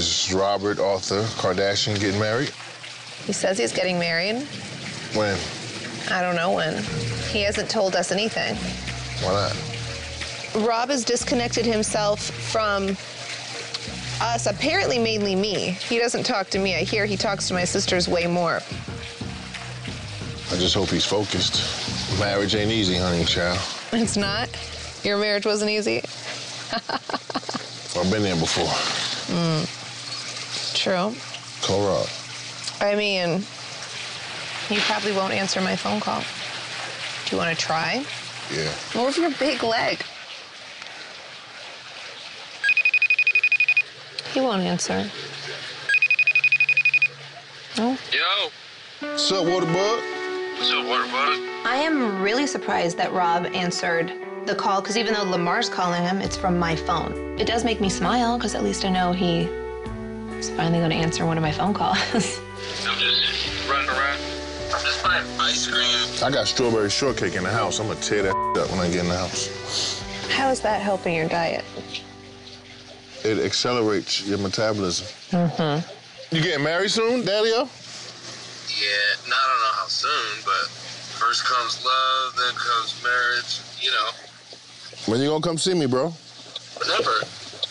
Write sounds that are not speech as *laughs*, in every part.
Is Robert Arthur Kardashian getting married? He says he's getting married. When? I don't know when. He hasn't told us anything. Why not? Rob has disconnected himself from us, apparently mainly me. He doesn't talk to me. I hear he talks to my sisters way more. I just hope he's focused. Marriage ain't easy, honey, child. It's not? Your marriage wasn't easy? *laughs* I've been there before. Hmm. True. Call Rob. I mean, you probably won't answer my phone call. Do you want to try? Yeah. Move your big leg. He won't answer. No? Yo, What's up, Waterbug? what's up, water bud? I am really surprised that Rob answered the call because even though Lamar's calling him, it's from my phone. It does make me smile because at least I know he is finally going to answer one of my phone calls. *laughs* I'm just running around. I'm just buying ice cream. I got strawberry shortcake in the house. I'm gonna tear that up when I get in the house. How is that helping your diet? It accelerates your metabolism. Mm-hmm. You getting married soon, Daddy-o? Yeah, no, I don't know how soon, but first comes love, then comes marriage. You know, When you gonna come see me, bro? whenever.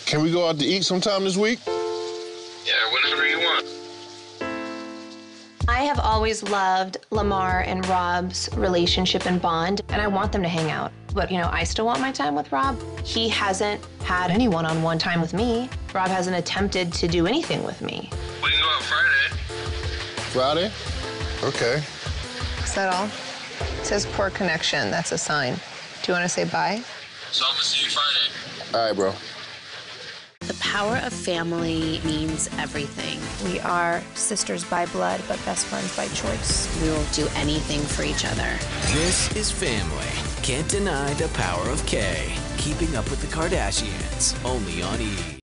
Can we go out to eat sometime this week? I have always loved Lamar and Rob's relationship and bond, and I want them to hang out. But, you know, I still want my time with Rob. He hasn't had any one on one time with me. Rob hasn't attempted to do anything with me. We can go out Friday. Friday? Okay. Is that all? It says poor connection. That's a sign. Do you want to say bye? So I'm gonna see you Friday. All right, bro. The power of family means everything. We are sisters by blood, but best friends by choice. We will do anything for each other. This is family. Can't deny the power of K. Keeping up with the Kardashians. Only on E!